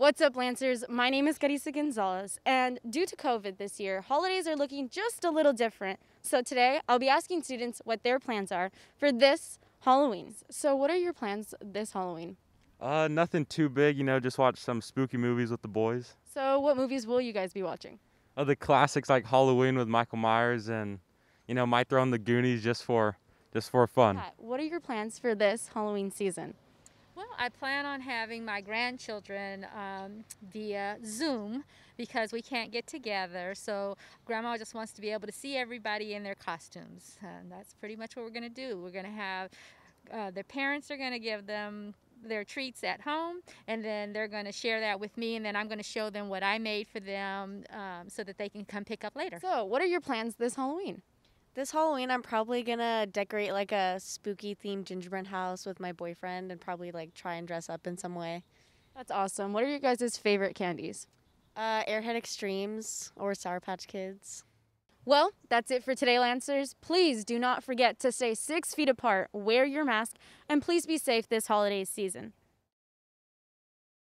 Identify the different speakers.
Speaker 1: What's up, Lancers? My name is Carissa Gonzalez, and due to COVID this year, holidays are looking just a little different. So today, I'll be asking students what their plans are for this Halloween. So, what are your plans this Halloween?
Speaker 2: Uh, nothing too big, you know, just watch some spooky movies with the boys.
Speaker 1: So, what movies will you guys be watching?
Speaker 2: Uh, the classics like Halloween with Michael Myers and, you know, might throw in the Goonies just for, just for fun.
Speaker 1: Pat, what are your plans for this Halloween season?
Speaker 3: Well, I plan on having my grandchildren um, via Zoom because we can't get together. So, Grandma just wants to be able to see everybody in their costumes. And that's pretty much what we're going to do. We're going to have uh, their parents are going to give them their treats at home and then they're going to share that with me and then i'm going to show them what i made for them um, so that they can come pick up later
Speaker 1: So, what are your plans this Halloween?
Speaker 4: This Halloween, I'm probably gonna decorate like a spooky themed gingerbread house with my boyfriend and probably like try and dress up in some way.
Speaker 1: That's awesome. What are your guys' favorite candies?
Speaker 4: Uh, Airhead Extremes or Sour Patch Kids.
Speaker 1: Well, that's it for today, Lancers. Please do not forget to stay six feet apart, wear your mask, and please be safe this holiday season.